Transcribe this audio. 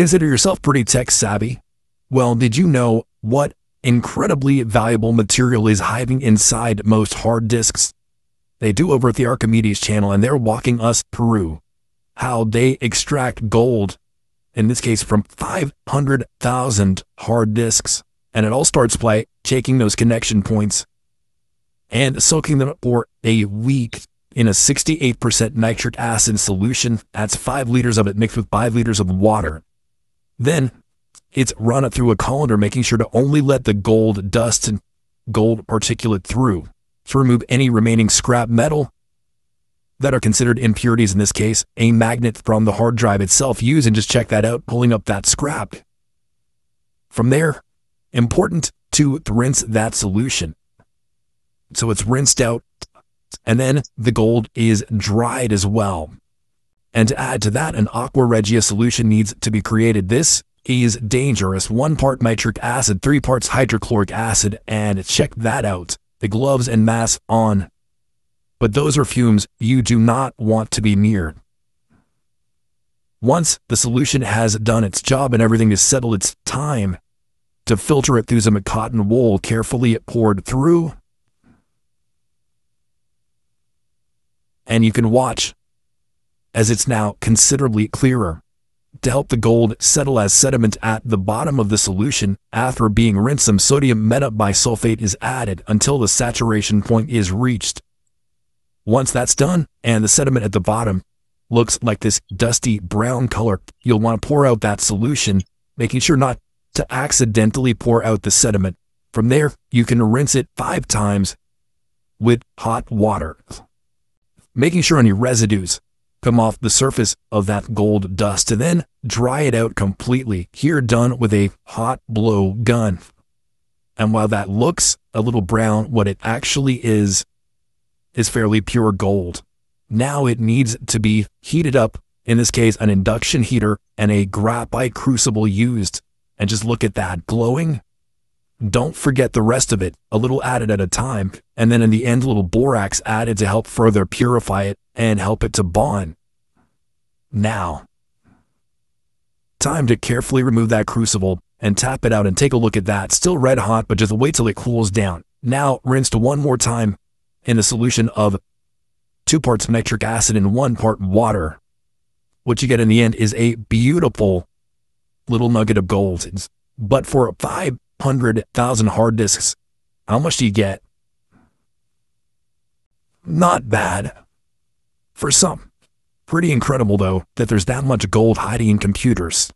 Consider yourself pretty tech savvy. Well, did you know what incredibly valuable material is hiding inside most hard disks? They do over at the Archimedes channel, and they're walking us through how they extract gold, in this case from 500,000 hard disks. And it all starts by taking those connection points and soaking them for a week in a 68% nitric acid solution. That's 5 liters of it mixed with 5 liters of water. Then it's run it through a colander, making sure to only let the gold dust and gold particulate through to remove any remaining scrap metal that are considered impurities in this case, a magnet from the hard drive itself use and just check that out, pulling up that scrap. From there, important to rinse that solution. So it's rinsed out and then the gold is dried as well. And to add to that, an aqua regia solution needs to be created. This is dangerous. One part nitric acid, three parts hydrochloric acid, and check that out. The gloves and mask on. But those are fumes you do not want to be near. Once the solution has done its job and everything is settled, it's time to filter it through some cotton wool carefully it poured through. And you can watch as it's now considerably clearer. To help the gold settle as sediment at the bottom of the solution, after being rinsed, some sodium metabisulfate is added until the saturation point is reached. Once that's done, and the sediment at the bottom looks like this dusty brown color, you'll want to pour out that solution, making sure not to accidentally pour out the sediment. From there, you can rinse it five times with hot water, making sure any residues come off the surface of that gold dust and then dry it out completely. Here done with a hot blow gun. And while that looks a little brown, what it actually is, is fairly pure gold. Now it needs to be heated up, in this case, an induction heater and a graphite crucible used. And just look at that glowing. Don't forget the rest of it, a little added at a time, and then in the end, a little borax added to help further purify it and help it to bond. Now, time to carefully remove that crucible and tap it out and take a look at that. Still red hot, but just wait till it cools down. Now rinsed one more time in a solution of two parts nitric acid and one part water. What you get in the end is a beautiful little nugget of gold. But for 500,000 hard disks, how much do you get? Not bad. For some. Pretty incredible, though, that there's that much gold hiding in computers.